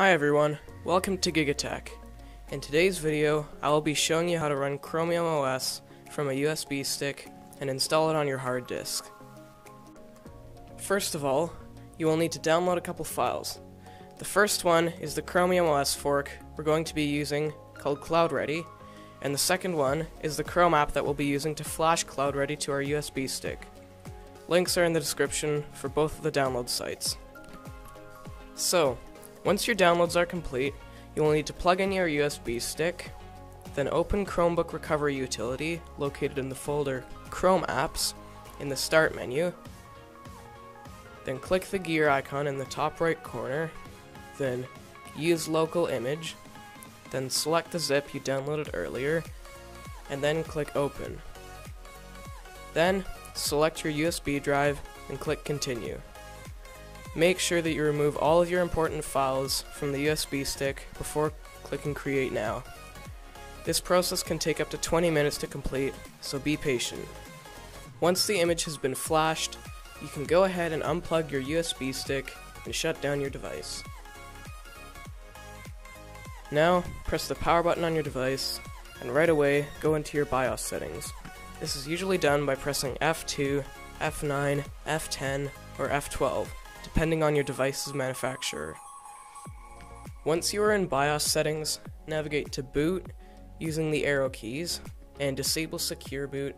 Hi everyone, welcome to Gigatech. In today's video, I will be showing you how to run Chromium OS from a USB stick and install it on your hard disk. First of all, you will need to download a couple files. The first one is the Chromium OS fork we're going to be using called CloudReady, and the second one is the Chrome app that we'll be using to flash CloudReady to our USB stick. Links are in the description for both of the download sites. So, once your downloads are complete, you will need to plug in your USB stick, then open Chromebook Recovery Utility located in the folder Chrome Apps in the Start menu, then click the gear icon in the top right corner, then use local image, then select the zip you downloaded earlier, and then click open. Then select your USB drive and click continue. Make sure that you remove all of your important files from the USB stick before clicking Create Now. This process can take up to 20 minutes to complete, so be patient. Once the image has been flashed, you can go ahead and unplug your USB stick and shut down your device. Now, press the power button on your device, and right away, go into your BIOS settings. This is usually done by pressing F2, F9, F10, or F12 depending on your device's manufacturer. Once you are in BIOS settings, navigate to Boot using the arrow keys, and disable Secure Boot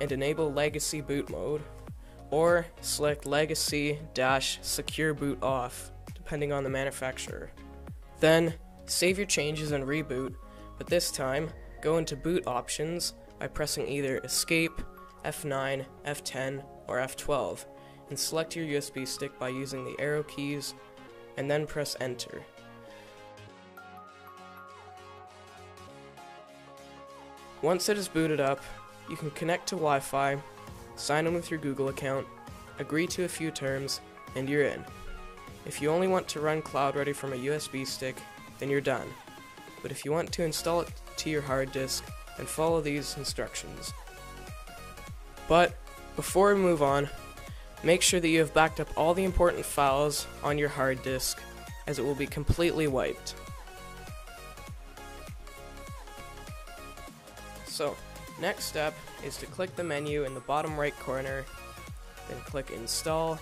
and enable Legacy Boot Mode, or select Legacy Secure Boot Off, depending on the manufacturer. Then, save your changes and reboot, but this time, go into Boot Options by pressing either Escape, F9, F10, or F12 and select your USB stick by using the arrow keys, and then press enter. Once it is booted up, you can connect to Wi-Fi, sign in with your Google account, agree to a few terms, and you're in. If you only want to run CloudReady from a USB stick, then you're done. But if you want to install it to your hard disk, then follow these instructions. But before we move on, Make sure that you have backed up all the important files on your hard disk, as it will be completely wiped. So, next step is to click the menu in the bottom right corner, then click Install,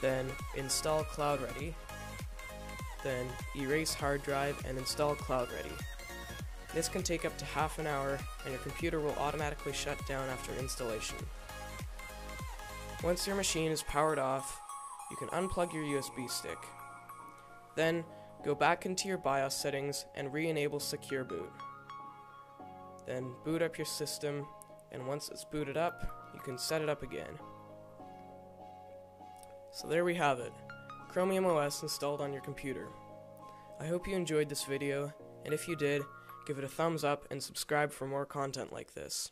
then Install CloudReady, then erase hard drive and install CloudReady. This can take up to half an hour, and your computer will automatically shut down after installation. Once your machine is powered off, you can unplug your USB stick. Then, go back into your BIOS settings and re-enable Secure Boot. Then boot up your system, and once it's booted up, you can set it up again. So there we have it, Chromium OS installed on your computer. I hope you enjoyed this video, and if you did, give it a thumbs up and subscribe for more content like this.